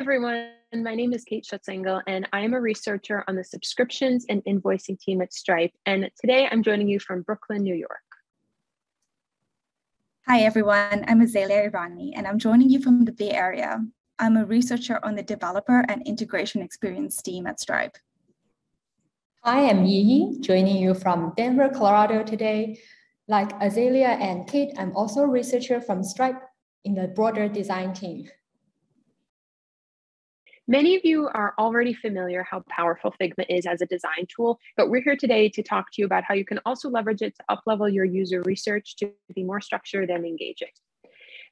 everyone. My name is Kate Schutzengel, and I am a researcher on the subscriptions and invoicing team at Stripe. And today I'm joining you from Brooklyn, New York. Hi, everyone. I'm Azalea Irani, and I'm joining you from the Bay Area. I'm a researcher on the developer and integration experience team at Stripe. Hi, I'm Yi joining you from Denver, Colorado today. Like Azalea and Kate, I'm also a researcher from Stripe in the broader design team. Many of you are already familiar how powerful Figma is as a design tool, but we're here today to talk to you about how you can also leverage it to uplevel your user research to be more structured and engaging.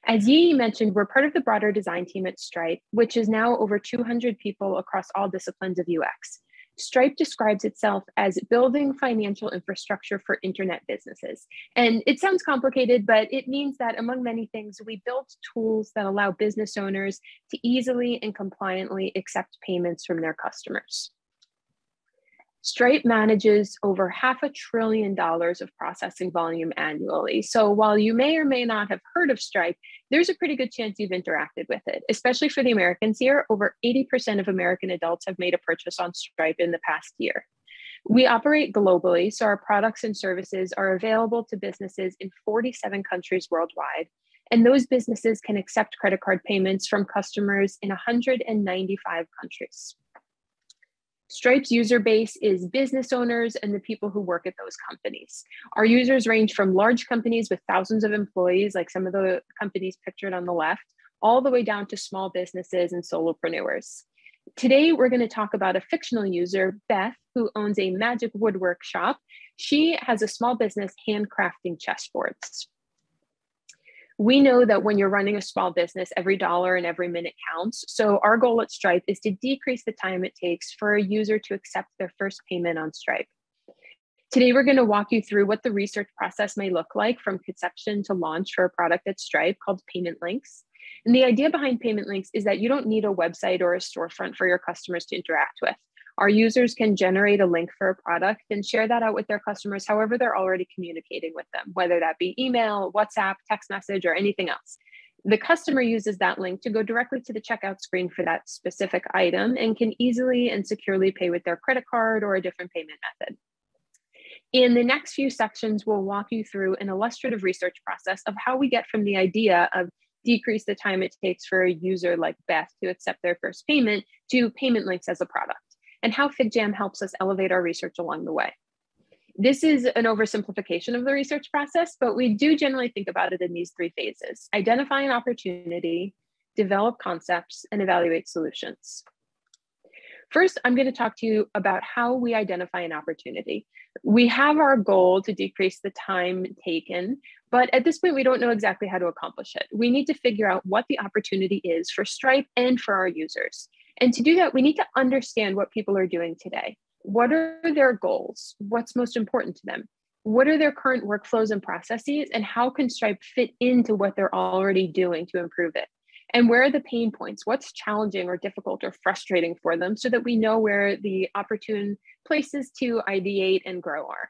As Yi mentioned, we're part of the broader design team at Stripe, which is now over 200 people across all disciplines of UX. Stripe describes itself as building financial infrastructure for internet businesses. And it sounds complicated, but it means that among many things, we built tools that allow business owners to easily and compliantly accept payments from their customers. Stripe manages over half a trillion dollars of processing volume annually. So while you may or may not have heard of Stripe, there's a pretty good chance you've interacted with it, especially for the Americans here. Over 80% of American adults have made a purchase on Stripe in the past year. We operate globally, so our products and services are available to businesses in 47 countries worldwide. And those businesses can accept credit card payments from customers in 195 countries. Stripe's user base is business owners and the people who work at those companies. Our users range from large companies with thousands of employees, like some of the companies pictured on the left, all the way down to small businesses and solopreneurs. Today, we're going to talk about a fictional user, Beth, who owns a magic woodwork shop. She has a small business handcrafting chessboards we know that when you're running a small business, every dollar and every minute counts. So, our goal at Stripe is to decrease the time it takes for a user to accept their first payment on Stripe. Today, we're going to walk you through what the research process may look like from conception to launch for a product at Stripe called Payment Links. And the idea behind Payment Links is that you don't need a website or a storefront for your customers to interact with. Our users can generate a link for a product and share that out with their customers however they're already communicating with them, whether that be email, WhatsApp, text message, or anything else. The customer uses that link to go directly to the checkout screen for that specific item and can easily and securely pay with their credit card or a different payment method. In the next few sections, we'll walk you through an illustrative research process of how we get from the idea of decrease the time it takes for a user like Beth to accept their first payment to payment links as a product and how FigJam helps us elevate our research along the way. This is an oversimplification of the research process, but we do generally think about it in these three phases identify an opportunity, develop concepts, and evaluate solutions. First, I'm going to talk to you about how we identify an opportunity. We have our goal to decrease the time taken, but at this point, we don't know exactly how to accomplish it. We need to figure out what the opportunity is for Stripe and for our users. And to do that, we need to understand what people are doing today. What are their goals? What's most important to them? What are their current workflows and processes? And how can Stripe fit into what they're already doing to improve it? And where are the pain points? What's challenging or difficult or frustrating for them so that we know where the opportune places to ideate and grow are?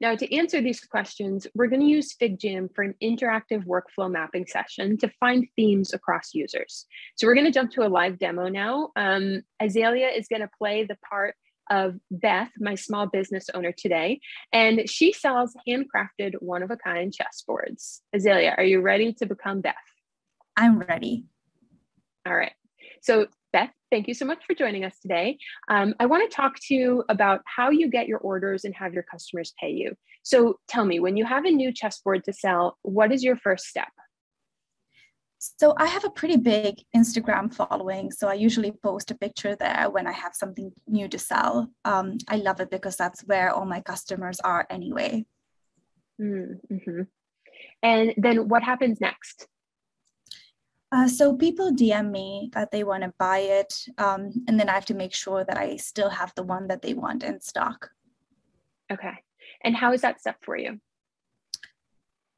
Now, to answer these questions, we're going to use FigJam for an interactive workflow mapping session to find themes across users. So we're going to jump to a live demo now. Um, Azalea is going to play the part of Beth, my small business owner today, and she sells handcrafted one of a kind chessboards. Azalea, are you ready to become Beth? I'm ready. All right. So Beth, thank you so much for joining us today. Um, I want to talk to you about how you get your orders and have your customers pay you. So tell me, when you have a new chessboard to sell, what is your first step? So I have a pretty big Instagram following. So I usually post a picture there when I have something new to sell. Um, I love it because that's where all my customers are anyway. Mm-hmm. And then what happens next? Uh, so people DM me that they want to buy it, um, and then I have to make sure that I still have the one that they want in stock. Okay. And how is that step for you?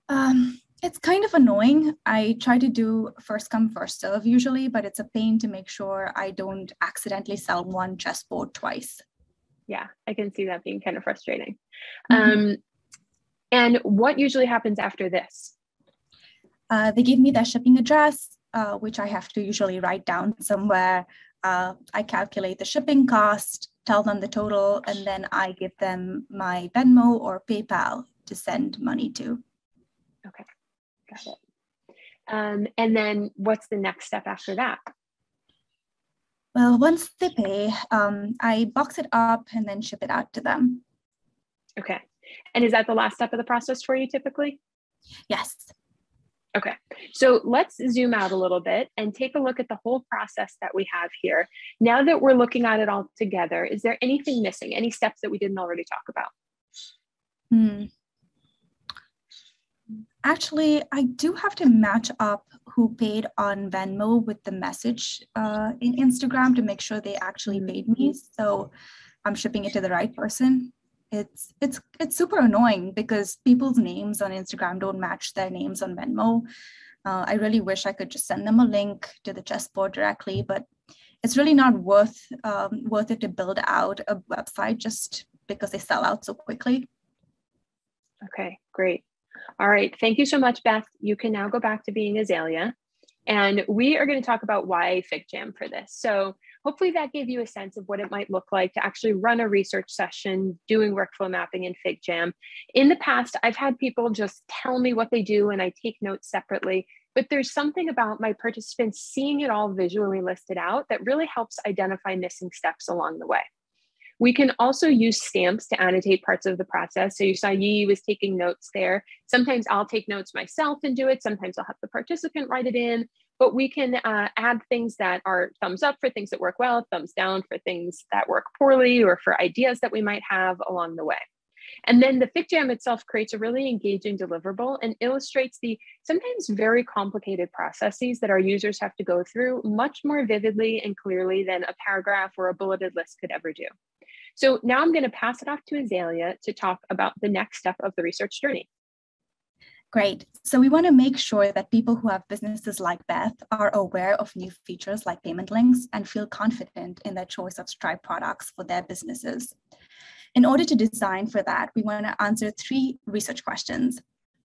Um, it's kind of annoying. I try to do first come, first serve usually, but it's a pain to make sure I don't accidentally sell one chessboard twice. Yeah, I can see that being kind of frustrating. Mm-hmm. Um, and what usually happens after this? Uh, they give me their shipping address uh, which I have to usually write down somewhere. Uh, I calculate the shipping cost, tell them the total, and then I give them my Venmo or PayPal to send money to. Okay, got it. Um, and then what's the next step after that? Well, once they pay, um, I box it up and then ship it out to them. Okay. And is that the last step of the process for you typically? Yes. So let's zoom out a little bit and take a look at the whole process that we have here. Now that we're looking at it all together, is there anything missing, any steps that we didn't already talk about? Hmm. Actually, I do have to match up who paid on Venmo with the message uh, in Instagram to make sure they actually paid me. So I'm shipping it to the right person. It's it's it's super annoying because people's names on Instagram don't match their names on Venmo. Uh, I really wish I could just send them a link to the chessboard directly, but it's really not worth um, worth it to build out a website just because they sell out so quickly. Okay, great. All right. Thank you so much, Beth. You can now go back to being Azalea. And we are going to talk about why FigJam for this. So hopefully that gave you a sense of what it might look like to actually run a research session doing workflow mapping in FigJam. In the past, I've had people just tell me what they do and I take notes separately. But there's something about my participants seeing it all visually listed out that really helps identify missing steps along the way. We can also use stamps to annotate parts of the process. So you saw Yi was taking notes there. Sometimes I'll take notes myself and do it. Sometimes I'll have the participant write it in. But we can uh, add things that are thumbs up for things that work well, thumbs down for things that work poorly, or for ideas that we might have along the way. And then the FigJam itself creates a really engaging deliverable and illustrates the sometimes very complicated processes that our users have to go through much more vividly and clearly than a paragraph or a bulleted list could ever do. So now I'm going to pass it off to Azalea to talk about the next step of the research journey. Great. So we want to make sure that people who have businesses like Beth are aware of new features like payment links and feel confident in their choice of Stripe products for their businesses. In order to design for that, we want to answer three research questions.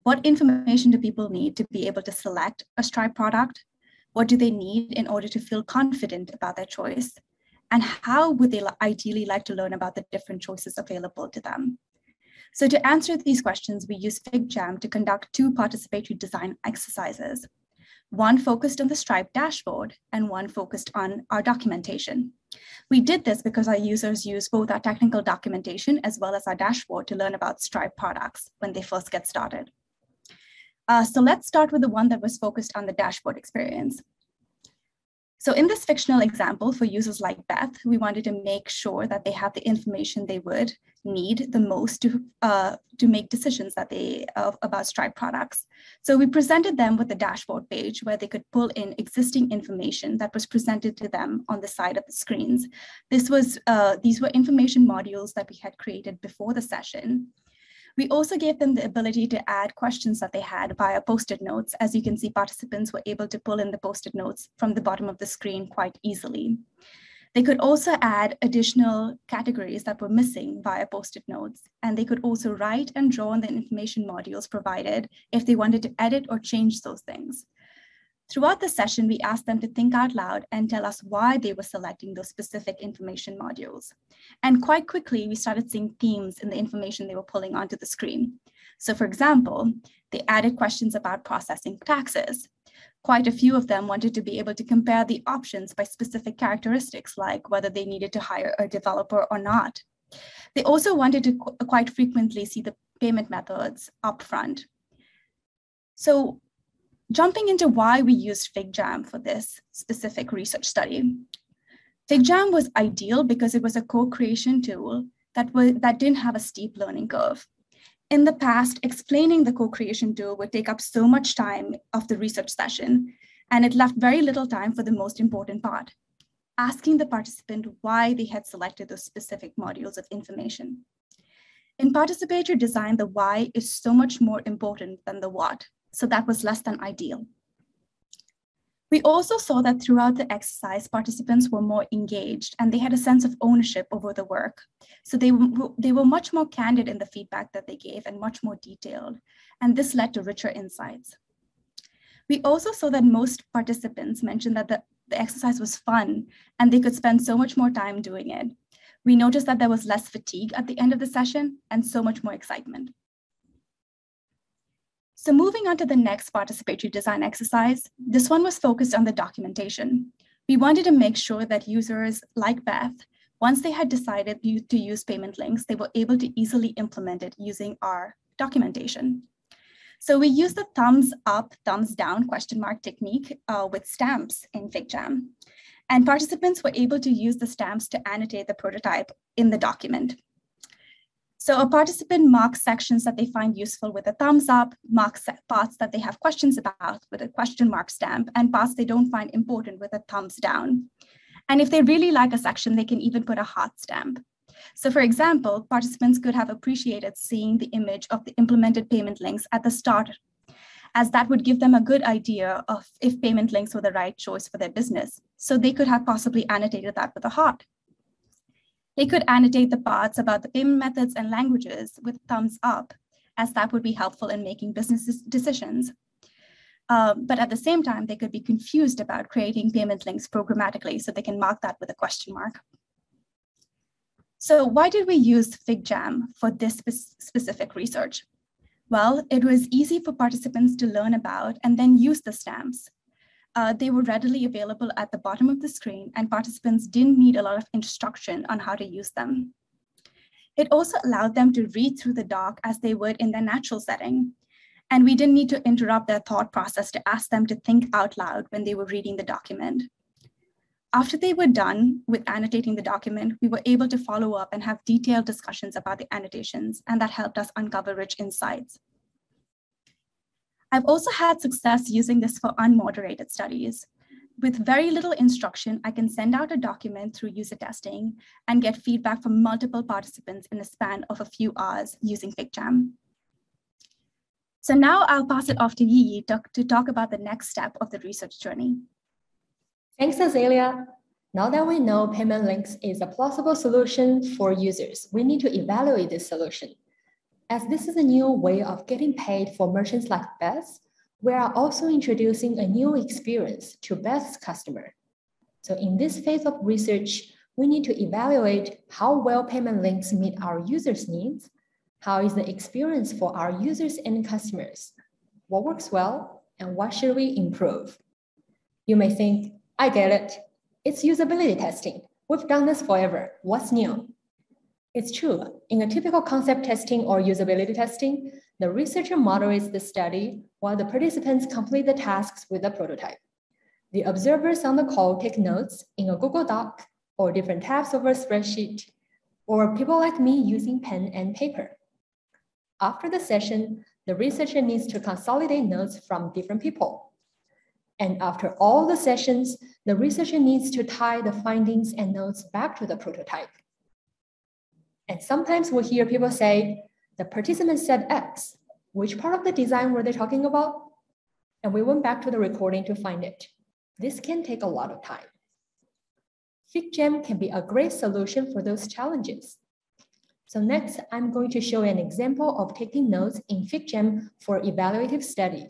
What information do people need to be able to select a Stripe product? What do they need in order to feel confident about their choice? and how would they ideally like to learn about the different choices available to them? So to answer these questions, we use FigJam to conduct two participatory design exercises, one focused on the Stripe dashboard and one focused on our documentation. We did this because our users use both our technical documentation as well as our dashboard to learn about Stripe products when they first get started. Uh, so let's start with the one that was focused on the dashboard experience. So in this fictional example for users like Beth, we wanted to make sure that they have the information they would need the most to, uh, to make decisions that they uh, about Stripe products. So we presented them with a dashboard page where they could pull in existing information that was presented to them on the side of the screens. This was, uh, these were information modules that we had created before the session. We also gave them the ability to add questions that they had via post-it notes. As you can see, participants were able to pull in the post-it notes from the bottom of the screen quite easily. They could also add additional categories that were missing via post-it notes, and they could also write and draw on the information modules provided if they wanted to edit or change those things. Throughout the session, we asked them to think out loud and tell us why they were selecting those specific information modules. And quite quickly, we started seeing themes in the information they were pulling onto the screen. So for example, they added questions about processing taxes. Quite a few of them wanted to be able to compare the options by specific characteristics, like whether they needed to hire a developer or not. They also wanted to qu quite frequently see the payment methods upfront. So Jumping into why we used FigJam for this specific research study. FigJam was ideal because it was a co-creation tool that, was, that didn't have a steep learning curve. In the past, explaining the co-creation tool would take up so much time of the research session, and it left very little time for the most important part, asking the participant why they had selected those specific modules of information. In participatory design, the why is so much more important than the what. So that was less than ideal. We also saw that throughout the exercise, participants were more engaged and they had a sense of ownership over the work. So they, they were much more candid in the feedback that they gave and much more detailed. And this led to richer insights. We also saw that most participants mentioned that the, the exercise was fun and they could spend so much more time doing it. We noticed that there was less fatigue at the end of the session and so much more excitement. So moving on to the next participatory design exercise, this one was focused on the documentation. We wanted to make sure that users like Beth, once they had decided to use payment links, they were able to easily implement it using our documentation. So we used the thumbs up, thumbs down question mark technique uh, with stamps in FigJam. And participants were able to use the stamps to annotate the prototype in the document. So a participant marks sections that they find useful with a thumbs up, marks parts that they have questions about with a question mark stamp, and parts they don't find important with a thumbs down. And if they really like a section, they can even put a heart stamp. So for example, participants could have appreciated seeing the image of the implemented payment links at the start, as that would give them a good idea of if payment links were the right choice for their business. So they could have possibly annotated that with a heart. They could annotate the parts about the payment methods and languages with thumbs up, as that would be helpful in making business decisions. Um, but at the same time, they could be confused about creating payment links programmatically, so they can mark that with a question mark. So why did we use FigJam for this spe specific research? Well, it was easy for participants to learn about and then use the stamps uh, they were readily available at the bottom of the screen and participants didn't need a lot of instruction on how to use them. It also allowed them to read through the doc as they would in their natural setting. And we didn't need to interrupt their thought process to ask them to think out loud when they were reading the document. After they were done with annotating the document, we were able to follow up and have detailed discussions about the annotations, and that helped us uncover rich insights. I've also had success using this for unmoderated studies. With very little instruction, I can send out a document through user testing and get feedback from multiple participants in a span of a few hours using FigJam. So now I'll pass it off to Yi to, to talk about the next step of the research journey. Thanks, Azalea. Now that we know payment links is a plausible solution for users, we need to evaluate this solution. As this is a new way of getting paid for merchants like Beth, we are also introducing a new experience to Beth's customer. So in this phase of research, we need to evaluate how well payment links meet our users' needs, how is the experience for our users and customers, what works well, and what should we improve? You may think, I get it. It's usability testing. We've done this forever. What's new? It's true. In a typical concept testing or usability testing, the researcher moderates the study while the participants complete the tasks with a prototype. The observers on the call take notes in a Google Doc or different tabs of a spreadsheet, or people like me using pen and paper. After the session, the researcher needs to consolidate notes from different people. And after all the sessions, the researcher needs to tie the findings and notes back to the prototype. And sometimes we hear people say, the participant said X. Which part of the design were they talking about? And we went back to the recording to find it. This can take a lot of time. FigJam can be a great solution for those challenges. So next, I'm going to show an example of taking notes in FigJam for evaluative study.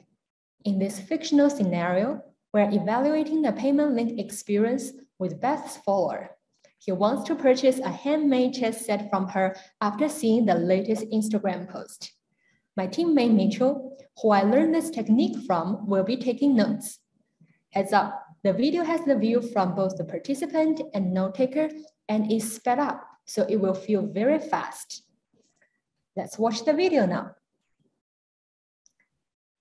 In this fictional scenario, we're evaluating the payment link experience with Beth's follower. He wants to purchase a handmade chess set from her after seeing the latest Instagram post. My teammate Mitchell, who I learned this technique from, will be taking notes. Heads up, the video has the view from both the participant and note taker and is sped up, so it will feel very fast. Let's watch the video now.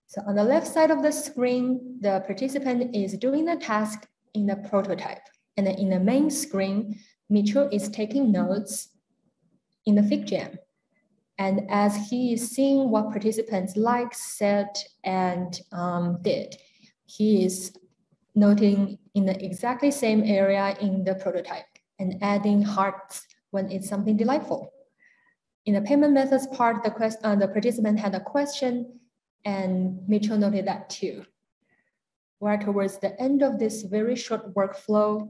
So on the left side of the screen, the participant is doing the task in the prototype. And then in the main screen, Mitchell is taking notes in the FigJam. And as he is seeing what participants liked, said, and um, did, he is noting in the exactly same area in the prototype and adding hearts when it's something delightful. In the payment methods part, the, quest, uh, the participant had a question and Mitchell noted that too. We're towards the end of this very short workflow,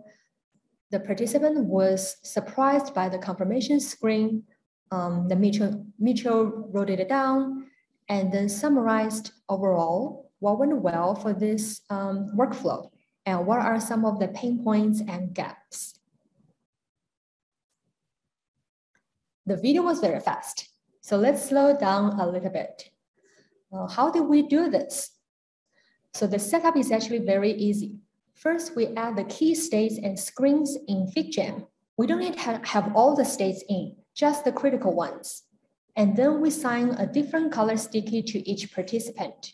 the participant was surprised by the confirmation screen. Um, the Mitchell, Mitchell wrote it down and then summarized overall what went well for this um, workflow and what are some of the pain points and gaps. The video was very fast, so let's slow down a little bit. Uh, how did we do this? So the setup is actually very easy. First, we add the key states and screens in FigJam. We don't need to have all the states in, just the critical ones. And then we assign a different color sticky to each participant.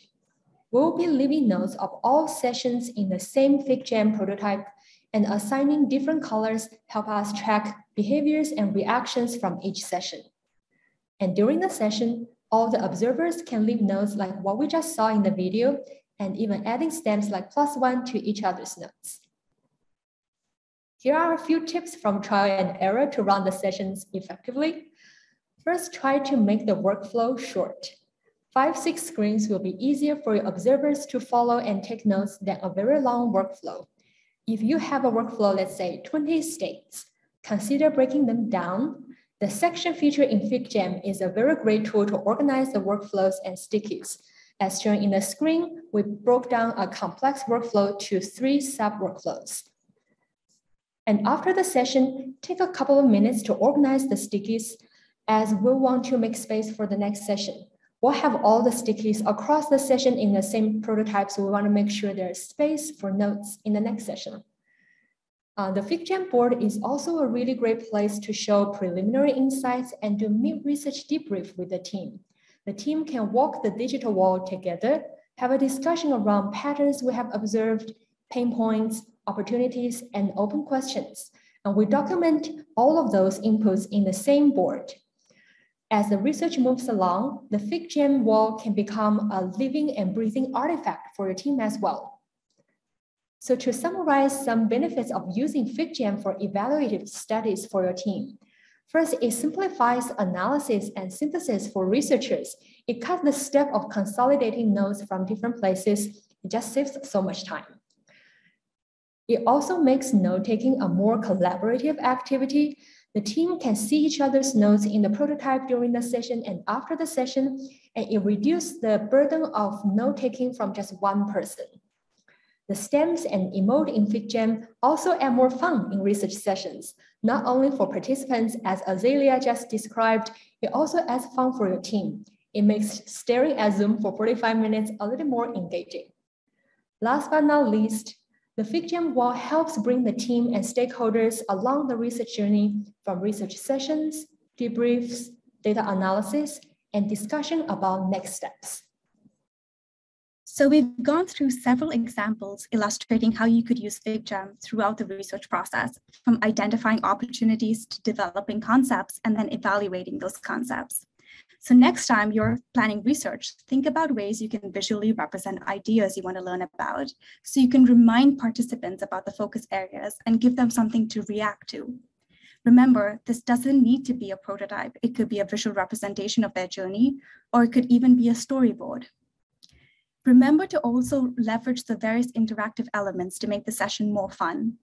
We'll be leaving notes of all sessions in the same FigJam prototype and assigning different colors help us track behaviors and reactions from each session. And during the session, all the observers can leave notes like what we just saw in the video and even adding stamps like plus one to each other's notes. Here are a few tips from trial and error to run the sessions effectively. First, try to make the workflow short. Five, six screens will be easier for your observers to follow and take notes than a very long workflow. If you have a workflow, let's say 20 states, consider breaking them down. The section feature in FigJam is a very great tool to organize the workflows and stickies. As shown in the screen, we broke down a complex workflow to three sub-workflows. And after the session, take a couple of minutes to organize the stickies as we want to make space for the next session. We'll have all the stickies across the session in the same prototype, so we want to make sure there's space for notes in the next session. Uh, the FigJam board is also a really great place to show preliminary insights and do mid-research debrief with the team. The team can walk the digital wall together, have a discussion around patterns we have observed, pain points, opportunities, and open questions. And we document all of those inputs in the same board. As the research moves along, the FigJam wall can become a living and breathing artifact for your team as well. So to summarize some benefits of using FigJam for evaluative studies for your team, First, it simplifies analysis and synthesis for researchers. It cuts the step of consolidating notes from different places. It just saves so much time. It also makes note-taking a more collaborative activity. The team can see each other's notes in the prototype during the session and after the session, and it reduces the burden of note-taking from just one person. The stamps and emote in FigJam also add more fun in research sessions, not only for participants as Azalea just described, it also adds fun for your team. It makes staring at Zoom for 45 minutes a little more engaging. Last but not least, the FigJam wall helps bring the team and stakeholders along the research journey from research sessions, debriefs, data analysis, and discussion about next steps. So we've gone through several examples illustrating how you could use FigJam throughout the research process, from identifying opportunities to developing concepts and then evaluating those concepts. So next time you're planning research, think about ways you can visually represent ideas you want to learn about, so you can remind participants about the focus areas and give them something to react to. Remember, this doesn't need to be a prototype. It could be a visual representation of their journey, or it could even be a storyboard. Remember to also leverage the various interactive elements to make the session more fun.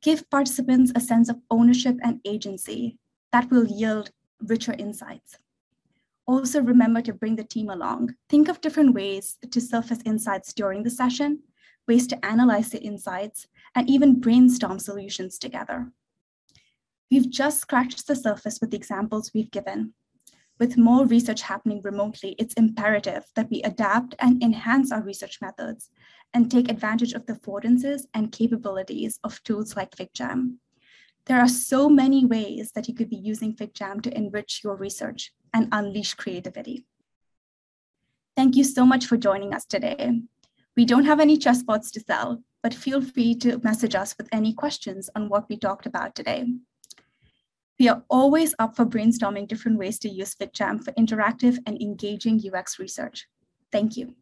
Give participants a sense of ownership and agency that will yield richer insights. Also remember to bring the team along. Think of different ways to surface insights during the session, ways to analyze the insights, and even brainstorm solutions together. We've just scratched the surface with the examples we've given, with more research happening remotely, it's imperative that we adapt and enhance our research methods and take advantage of the affordances and capabilities of tools like FigJam. There are so many ways that you could be using FigJam to enrich your research and unleash creativity. Thank you so much for joining us today. We don't have any chessboards to sell, but feel free to message us with any questions on what we talked about today. We are always up for brainstorming different ways to use FigJam for interactive and engaging UX research. Thank you.